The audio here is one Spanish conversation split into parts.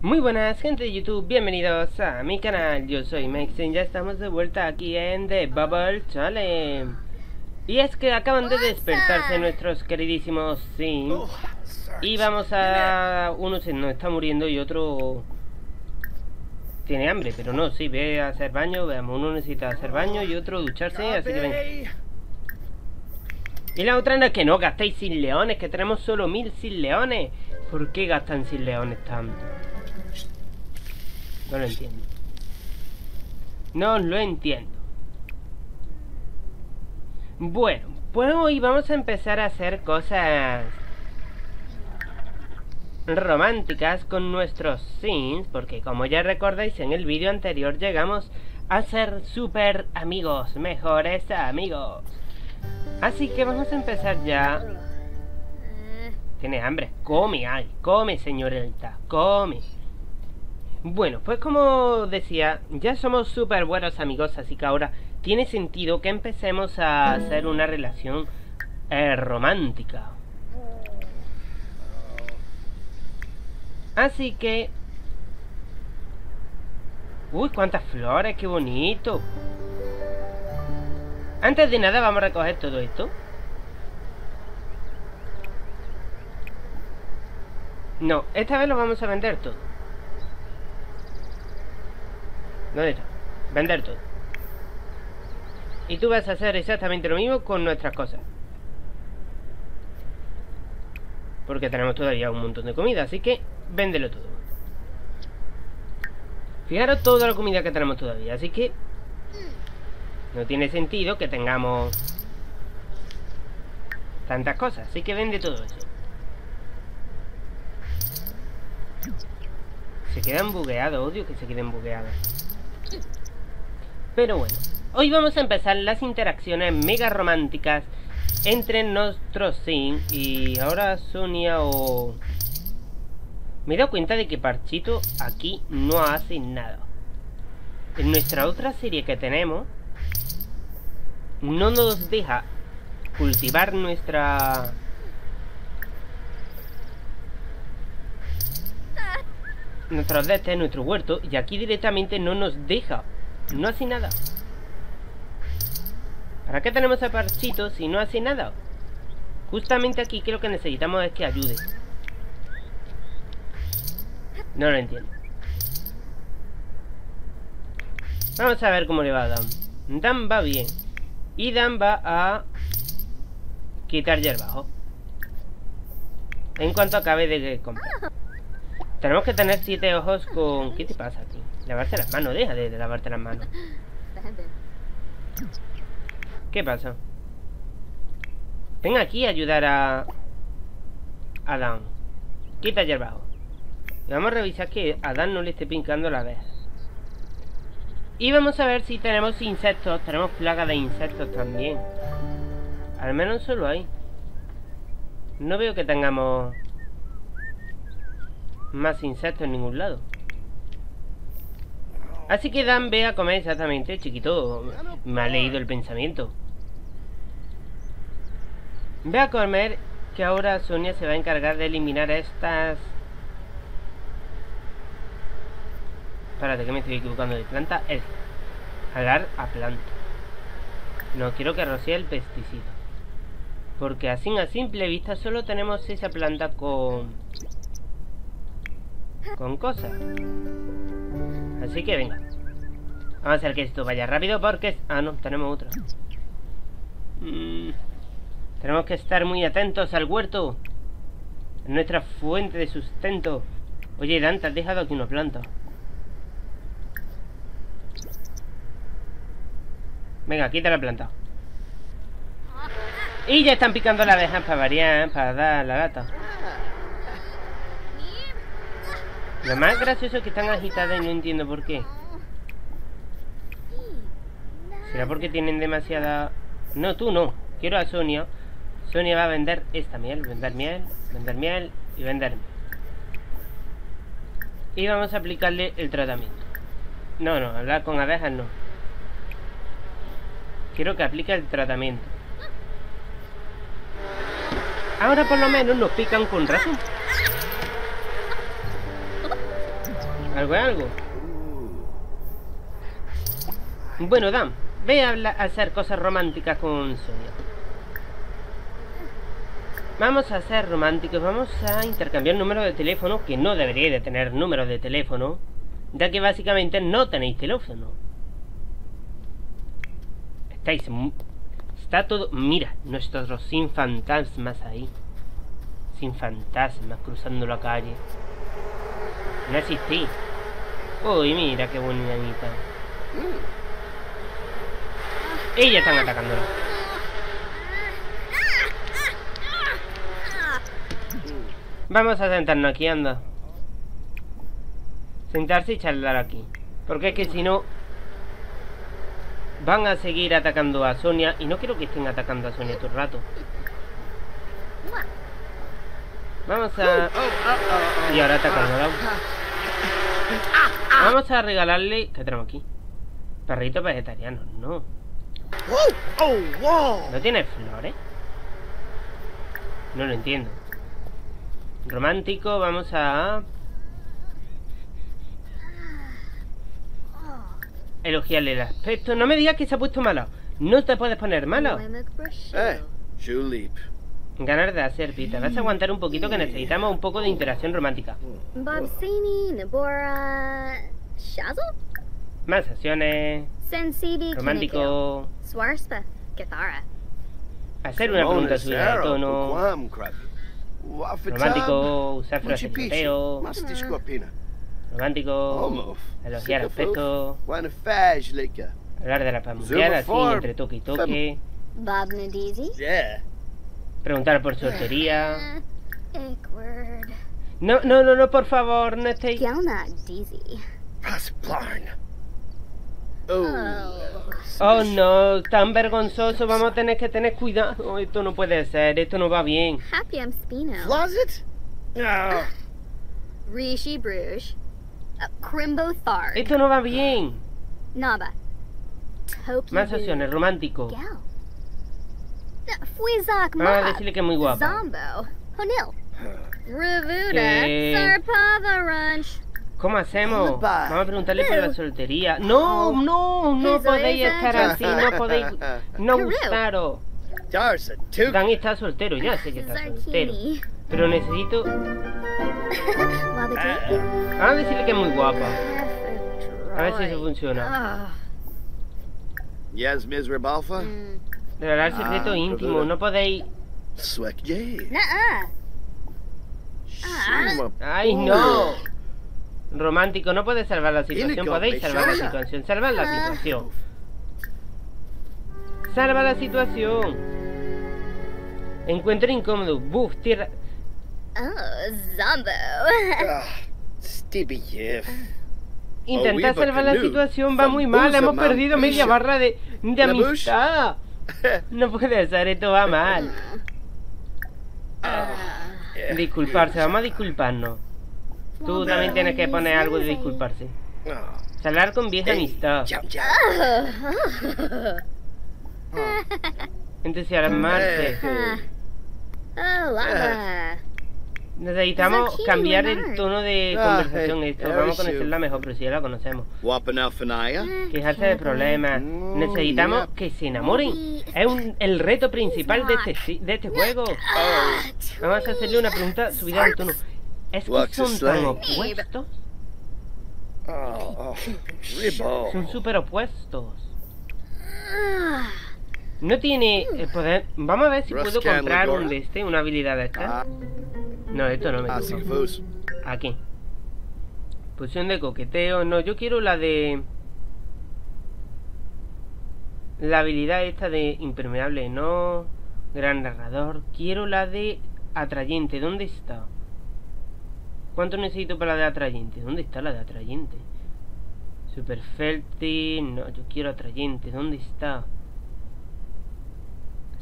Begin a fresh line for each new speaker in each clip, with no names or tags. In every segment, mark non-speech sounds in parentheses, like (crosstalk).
Muy buenas gente de YouTube, bienvenidos a mi canal, yo soy Maxine, ya estamos de vuelta aquí en The Bubble Challenge. Y es que acaban de despertarse nuestros queridísimos Sims. Y vamos a... uno se nos está muriendo y otro... Tiene hambre, pero no, sí, ve a hacer baño, veamos, uno necesita hacer baño y otro ducharse, así que venga. Y la otra no es que no gastéis sin leones, que tenemos solo mil sin leones. ¿Por qué gastan sin leones tanto? No lo entiendo. No lo entiendo. Bueno, pues hoy vamos a empezar a hacer cosas románticas con nuestros sims, porque como ya recordáis en el vídeo anterior llegamos a ser super amigos, mejores amigos. Así que vamos a empezar ya. Tiene hambre, come, ay, come señorita, come. Bueno, pues como decía, ya somos súper buenos amigos, así que ahora tiene sentido que empecemos a hacer una relación eh, romántica. Así que... Uy, cuántas flores, qué bonito. Antes de nada vamos a recoger todo esto. No, esta vez lo vamos a vender todo. ¿Dónde está? Vender todo. Y tú vas a hacer exactamente lo mismo con nuestras cosas. Porque tenemos todavía un montón de comida, así que véndelo todo. Fijaros toda la comida que tenemos todavía, así que no tiene sentido que tengamos tantas cosas, así que vende todo eso. Se quedan bugueados, odio que se queden bugueados. Pero bueno, hoy vamos a empezar las interacciones mega románticas entre nuestros Sim y ahora Sonia o... Me he dado cuenta de que Parchito aquí no hace nada. En nuestra otra serie que tenemos no nos deja cultivar nuestra... Nuestros destes, nuestro huerto y aquí directamente no nos deja no hace nada. ¿Para qué tenemos a Parchito si no hace nada? Justamente aquí lo que necesitamos es que ayude. No lo entiendo. Vamos a ver cómo le va a Dan. Dan va bien. Y Dan va a quitar hierbajo. En cuanto acabe de comprar. Tenemos que tener siete ojos con... ¿Qué te pasa, tío? Lavarte las manos, deja de, lavarte las manos. ¿Qué pasa? Ven aquí a ayudar a... Adán. Quita allá abajo. Vamos a revisar que Adán no le esté pincando la vez. Y vamos a ver si tenemos insectos. Tenemos plaga de insectos también. Al menos solo hay. No veo que tengamos más insectos en ningún lado. Así que Dan ve a comer exactamente, chiquito. Me ha leído el pensamiento. Ve a comer que ahora Sonia se va a encargar de eliminar estas... Espérate que me estoy equivocando de planta. Es agar a planta. No quiero que rocíe el pesticida. Porque así a simple vista solo tenemos esa planta con... Con cosas. Así que venga. Vamos a hacer que esto vaya rápido porque... Ah, no, tenemos otro. Mm, tenemos que estar muy atentos al huerto. nuestra fuente de sustento. Oye, Dante, has dejado aquí una planta. Venga, quita la planta. Y ya están picando la abejas para variar, para dar la gata. Lo más gracioso es que están agitadas y no entiendo por qué. ¿Será porque tienen demasiada...? No, tú no. Quiero a Sonia. Sonia va a vender esta miel. Vender miel, vender miel y vender Y vamos a aplicarle el tratamiento. No, no, hablar con abejas no. Quiero que aplique el tratamiento. Ahora por lo menos nos pican con razón. Algo es algo. Bueno, Dan, ve a, habla- a hacer cosas románticas con Sonia. Vamos a ser románticos, vamos a intercambiar números de teléfono, que no deberíais de tener números de teléfono, ya que básicamente no tenéis teléfono. Estáis... Está todo... Mira, nuestros sin fantasmas ahí. Sin fantasmas cruzando la calle. No existí. Uy, mira qué bonita. Ellas están atacándola. Vamos a sentarnos aquí, anda. Sentarse y charlar aquí. Porque es que si no... Van a seguir atacando a Sonia y no quiero que estén atacando a Sonia todo el rato. Vamos a... Y ahora atacándola. Vamos a regalarle... ¿Qué tenemos aquí? Perrito vegetariano, no.
Oh!
¿No tiene flores? No lo entiendo. Romántico, vamos a... Elogiarle el aspecto. No me digas que se ha puesto malo. No te puedes poner malo.
Eh,
Ganar de hacer pita. Vas a aguantar un poquito que necesitamos un poco de interacción romántica.
Bobsini, Nabora, Shazzle,
Más acciones.
Sensibi,
Romántico.
Swarspa, Gathara.
Hacer una pregunta subida de tono. Romántico. Usar frases de
Muchipichi.
teo.
Mastisquapina.
Romántico. Elogiar aspecto. Hablar de la paz mundial así entre toque y toque.
Bob Nadizi.
Yeah.
Preguntar por soltería.
Ickward.
No, no, no, no, por favor, no estéis.
Pasplarn. Oh.
Oh no, tan vergonzoso, vamos a tener que tener cuidado. Esto no puede ser, esto no va bien.
Happy I'm Spino.
Closet? Oh.
Rishi Bruges. Uh, Crimbo Thard.
Esto no va bien.
Naba. Toki.
Más opciones, romántico.
Gal. Fuizak
Vamos a
Mob.
decirle que es muy guapa.
Zombo. Honil. Revuda.
Que-
Sarpava Runch.
¿Cómo hacemos? Vamos a preguntarle por la soltería. No, no, no
Eso
podéis
es
estar así, no (laughs) podéis. No gustaros. Dan está soltero, ya sé que está soltero. Pero necesito. (laughs)
Wabadee.
Vamos a decirle que es muy guapa. A ver si eso funciona.
Ah.
Yes, Miserable Alpha.
Revelar secreto
Ah,
íntimo,
pero-
no podéis. ¡Ay, no! Romántico, no puedes salvar la situación, podéis salvar la situación, salvar la situación. Salva la situación. Encuentro incómodo. Buf, tierra.
Oh, Zombo.
Ah.
Intentar salvar la situación va muy mal. Hemos perdido media barra de, de amistad. No puede ser, esto va mal.
Yeah.
Disculparse, vamos a disculparnos. Tú también tienes que poner algo de disculparse.
Ah.
Salvar con vieja amistad. Entusiasmarse. Necesitamos cambiar el tono de
Ah,
conversación. Esto, vamos a conocerla mejor, pero si ya la conocemos.
Wapanalfanaya.
Quejarse de problemas.
Mm,
Necesitamos que se enamoren. Es un- el reto principal de este, si- de este juego. Vamos a hacerle una pregunta subida de tono. ¿Es que son tan opuestos?
Ribbo.
Son súper opuestos. No tiene el poder. Vamos a ver si puedo comprar un de este, una habilidad de esta.
Ah,
No, esto no me
ah,
gusta. Aquí. Posición de coqueteo. No, yo quiero la de. La habilidad esta de impermeable, no. Gran narrador. Quiero la de atrayente. ¿Dónde está? ¿Cuánto necesito para la de atrayente? ¿Dónde está la de atrayente? Super fértil. No, yo quiero atrayente. ¿Dónde está?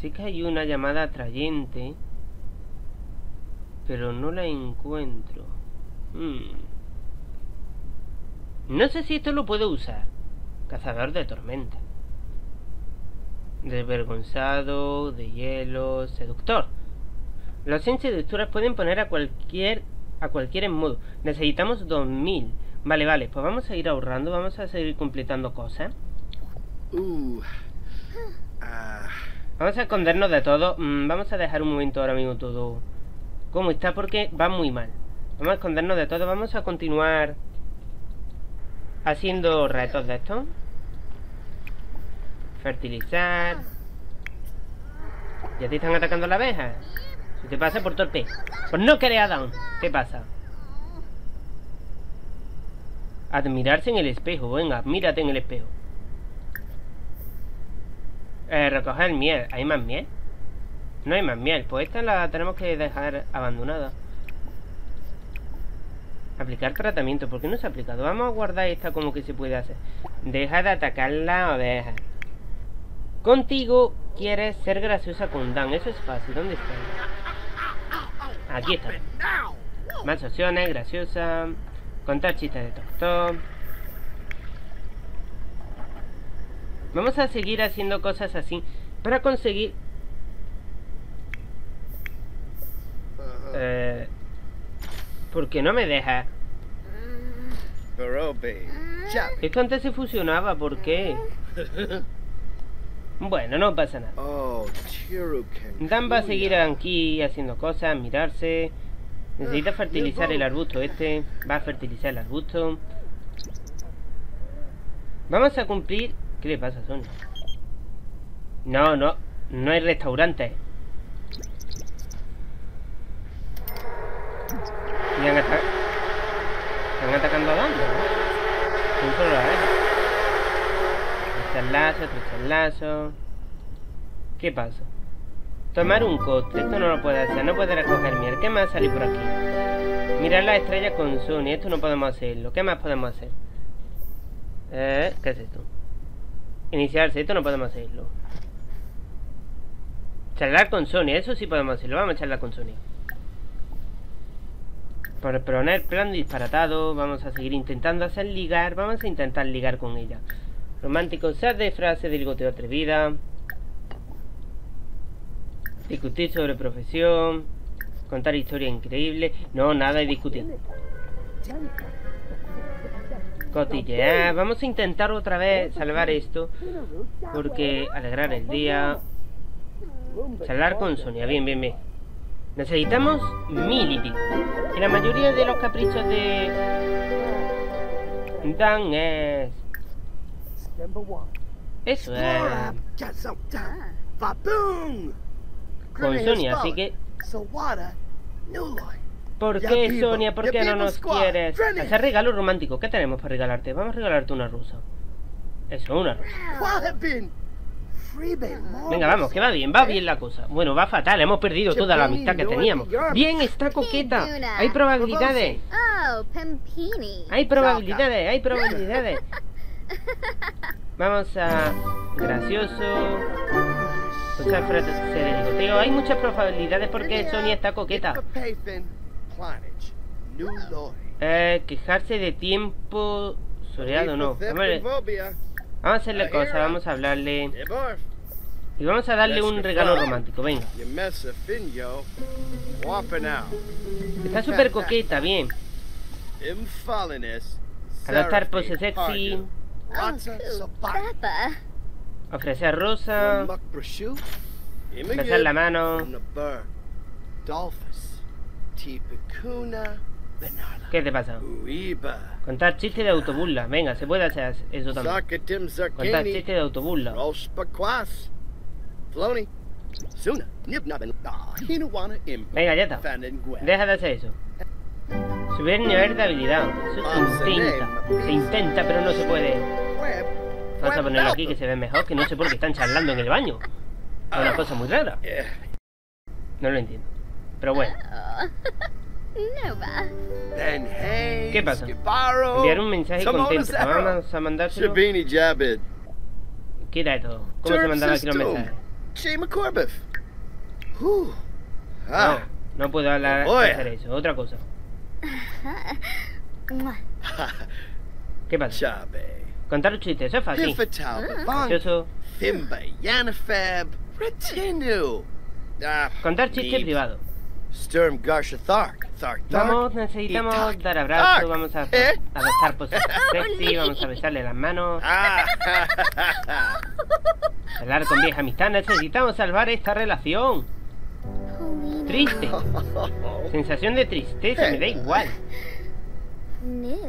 Sé que hay una llamada atrayente. Pero no la encuentro. Hmm. No sé si esto lo puedo usar. Cazador de tormenta. Desvergonzado, de hielo, seductor. Los seductoras pueden poner a cualquier a cualquier en modo. Necesitamos 2000. Vale, vale, pues vamos a ir ahorrando, vamos a seguir completando cosas.
Ooh.
Vamos a escondernos de todo. Mm, vamos a dejar un momento ahora mismo todo como está porque va muy mal. Vamos a escondernos de todo. Vamos a continuar haciendo retos de esto. Fertilizar. ¿Ya te están atacando la abeja? Si te pasa por torpe. Pues no querés Adam. ¿Qué pasa? Admirarse en el espejo. Venga, mírate en el espejo. Eh, recoger miel. ¿Hay más miel? No hay más miel. Pues esta la tenemos que dejar abandonada. Aplicar tratamiento. ¿Por qué no se ha aplicado? Vamos a guardar esta como que se puede hacer. Deja de atacar la oveja. Contigo quieres ser graciosa con Dan. Eso es fácil. ¿Dónde está? Aquí está. Más opciones, graciosa. Contar chistes de doctor. Vamos a seguir haciendo cosas así para conseguir... Eh, ¿Por qué no me deja?
Barobe. Chop.
Es que antes se fusionaba, ¿por qué? (laughs) Bueno, no pasa nada.
Oh.
Dan va a seguir aquí haciendo cosas, mirarse. Necesita fertilizar el arbusto este. Va a fertilizar el arbusto. Vamos a cumplir... ¿Qué le pasa Sonia? No, no. No hay restaurante. ¿Me han? ¿Están atacando a Dan? ¿no? Un solo la vez. Charlazo, otro charlazo. ¿Qué pasa? Tomar un coste. Esto no lo puede hacer. No puede recoger miel. ¿Qué más sale por aquí? Mirar las estrellas con Sony. Esto no podemos hacerlo. ¿Qué más podemos hacer? Eh, ¿Qué es esto? Iniciarse. Esto no podemos hacerlo. Charlar con Sony. Eso sí podemos hacerlo. Vamos a charlar con Sony. Por poner plan disparatado. Vamos a seguir intentando hacer ligar. Vamos a intentar ligar con ella. Romántico, usar de frase del goteo atrevida. Discutir sobre profesión. Contar historia increíble. No, nada de discutir. Cotillear. Vamos a intentar otra vez salvar esto. Porque alegrar el día. Charlar con Sonia. Bien, bien, bien. Necesitamos mil y pico. Y la mayoría de los caprichos de Dan es eso es.
Baboom.
con Sonia, así que. ¿Por
Ya
qué
vivo,
Sonia? ¿Por
ya
qué no nos
squad.
quieres?
Finish.
Hacer regalo romántico, ¿qué tenemos para regalarte? Vamos a regalarte una rusa. Eso, una rusa. Venga, vamos, que va bien, va bien la cosa. Bueno, va fatal, hemos perdido toda la amistad que teníamos. Bien, está coqueta. Hay probabilidades.
Oh, Pimpini.
Hay probabilidades, hay probabilidades. (laughs) Vamos a... Gracioso. Usar frases de ligoteo. Hay muchas probabilidades porque Sonia está coqueta. Eh, quejarse de tiempo soleado, no. Vamos a, vamos a hacerle cosas, vamos a hablarle. Y vamos a darle un regalo romántico, venga. Está súper coqueta, bien. Adaptar pose sexy.
Oh.
Ofrecer rosa. Besar la mano. ¿Qué te pasa? Contar chistes de autoburla. Venga, se puede hacer eso también. Contar chistes de autoburla.
Ah.
Venga, ya está. Deja de hacer eso. Subir el nivel de habilidad. Eso se intenta. Se intenta, pero no se puede. Vamos a ponerlo aquí que se ve mejor, que no sé por qué están charlando en el baño. Es una cosa muy rara.
Yeah.
No lo entiendo. Pero bueno,
hey.
¿Qué pasa? Enviar un mensaje contento. Vamos a mandárselo.
Jabid.
Quita esto. ¿Cómo se mandaba aquí los mensajes?
Whew.
No,
Ah.
no puedo hablar, hacer eso. Otra cosa. (laughs) ¿Qué pasa? Contar un chiste, eso es fácil.
Bang.
Gracioso.
Ah.
Contar chiste privado.
Sturm Garsha Thark. Thark Thark.
Vamos, necesitamos dar abrazo, vamos a
¿Eh?
adoptar poses sexy, vamos a besarle las manos,
Ah.
hablar con vieja amistad, necesitamos salvar esta relación. Triste, sensación de tristeza, me da igual. Más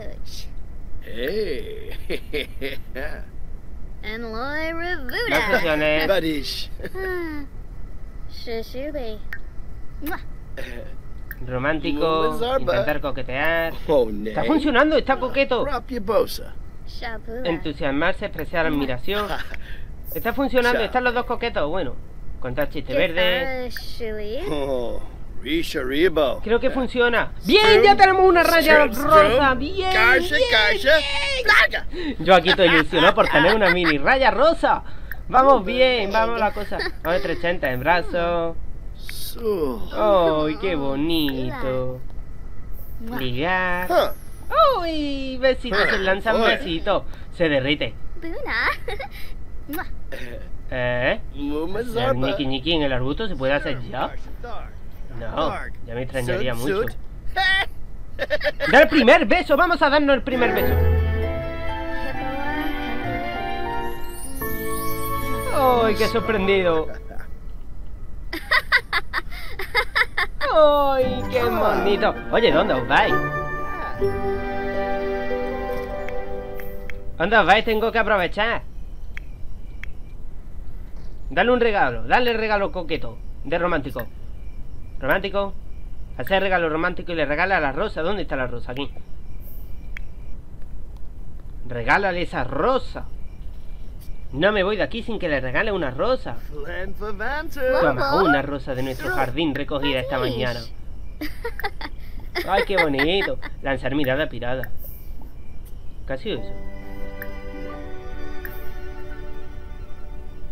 Revuda.
sesiones,
Mwah. (laughs)
romántico, intentar coquetear. (laughs) (laughs) Está funcionando, está coqueto. Entusiasmarse, expresar admiración. Está funcionando, están los dos coquetos. Bueno, contar chiste verde.
Shuli.
Oh.
Creo que funciona. ¡Bien! ¡Ya tenemos una raya rosa! ¡Bien! Bien. Yo aquí estoy ilusionado por tener una mini raya rosa. Vamos bien, vamos la cosa. Vamos 380 en brazo.
So.
¡Ay, qué bonito! Ligar.
Huh.
¡Uy! Besitos, se lanzan
Uy.
besitos. Se derrite. (laughs) ¿Eh?
Muma
¿Hacer
Zarba.
ñiqui ñiqui en el arbusto se puede hacer ya? No, ya me extrañaría mucho. (laughs) ¡Dar el primer beso! ¡Vamos a darnos el primer beso! ¡Ay, qué sorprendido! ¡Ay, qué bonito! Oye, ¿dónde os vais? ¿Dónde os vais? Tengo que aprovechar. Dale un regalo, dale regalo coqueto, de romántico. Romántico. Hacer regalo romántico y le regala la rosa. ¿Dónde está la rosa? Aquí. Regálale esa rosa. No me voy de aquí sin que le regale una rosa. Toma, una rosa de nuestro jardín recogida esta mañana. (laughs) Ay, qué bonito. Lanzar mirada pirada. Casi eso.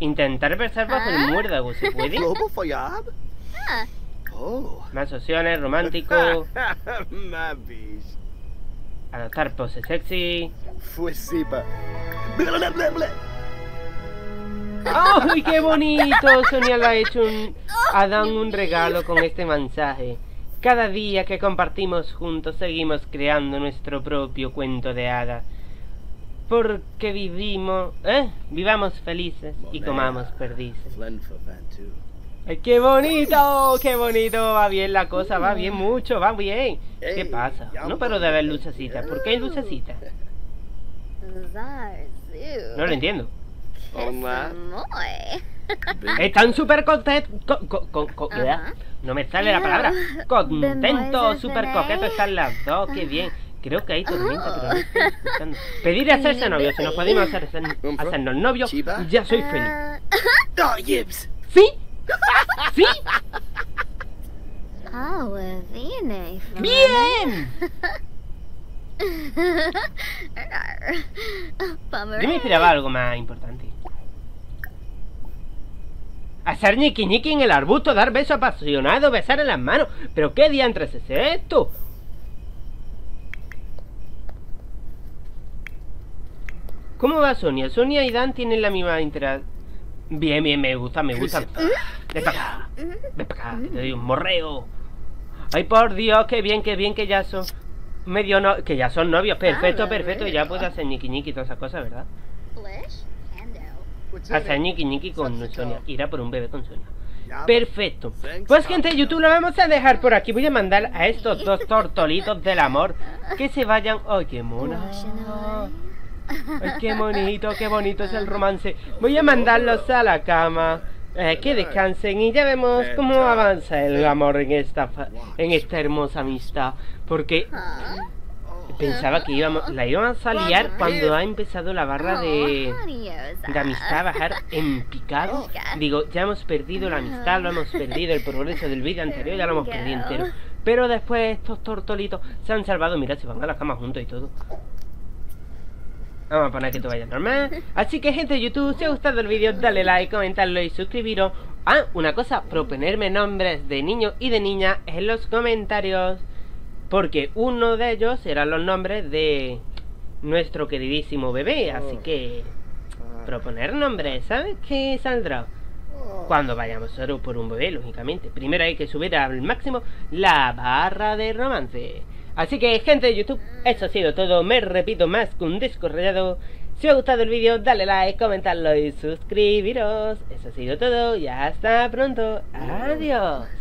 Intentar besar bajo el
¿Ah?
muérdago, ¿se puede? (laughs)
Ah.
Oh.
Más opciones, romántico, (laughs) adoptar pose sexy.
Fuesipa.
¡Ay, qué bonito! Sonia le ha hecho un, a Dan un regalo con este mensaje. Cada día que compartimos juntos seguimos creando nuestro propio cuento de hadas. Porque vivimos, ¿eh? Vivamos felices y comamos perdices. ¡Ay, qué bonito! ¡Qué bonito! Va bien la cosa, va bien mucho, va bien. ¿Qué pasa? No paro de ver lucecitas. ¿Por qué hay lucecitas? (laughs) No lo entiendo.
Hola.
Están súper contentos. No me sale la palabra. (laughs)
Ah,
Contentos, súper coquetos están las dos. Qué bien. Creo que hay tormenta, pero no estoy escuchando. Pedir hacerse novios. Si nos podemos hacer, hacernos novios, ya soy feliz.
Ah, (laughs)
Oh.
¿Sí? (laughs) ¿Sí?
Ah, viene.
¡Bien!
Bummer.
Yo me esperaba algo más importante. Hacer ñiqui ñiqui en el arbusto, dar beso apasionado, besar en las manos. ¿Pero qué diantres es esto? ¿Cómo va Sonia? Sonia y Dan tienen la misma interacción. Bien, bien, me gusta, me gusta. Ven para acá, ven para acá, que te doy un morreo. Ay, por Dios, qué bien, qué bien que ya son medio no... que ya son novios. Perfecto,
Ah,
perfecto.
really?
Ya puedo hacer ñiqui ñiqui y todas esas cosas, ¿verdad? Hacer ñiqui ñiqui con Sonia. Ir a por un bebé con Sonia.
Yab.
Perfecto. Pues gente de. YouTube lo vamos a dejar por aquí. Voy a mandar a estos dos (laughs) tortolitos del amor que se vayan. ¡Ay, qué mona! ¡Ay, qué bonito, qué bonito es el (laughs) romance! Voy a mandarlos a la cama. eh, que descansen y ya vemos cómo avanza el amor en esta en esta hermosa amistad. Porque. Pensaba que íbamos, la íbamos a liar cuando ha empezado la barra de, amistad a bajar en picado. Digo, ya hemos perdido la amistad, lo hemos perdido, el progreso del vídeo anterior ya lo hemos perdido entero. Pero después estos tortolitos se han salvado, mira, se van a la cama juntos y todo. Vamos a poner que todo vaya normal. Así que gente de YouTube, si os ha gustado el vídeo, dale like, comentarlo y suscribiros. Ah, una cosa, proponerme nombres de niños y de niñas en los comentarios. Porque uno de ellos serán los nombres de nuestro queridísimo bebé. Así que proponer nombres, ¿sabes qué saldrá?
Oh.
cuando vayamos solo por un bebé, lógicamente. Primero hay que subir al máximo la barra de romance. Así que, gente de YouTube, eso ha sido todo. Me repito más que un disco rayado. Si os ha gustado el vídeo, dale like, comentarlo y suscribiros. Eso ha sido todo y hasta pronto. Adiós.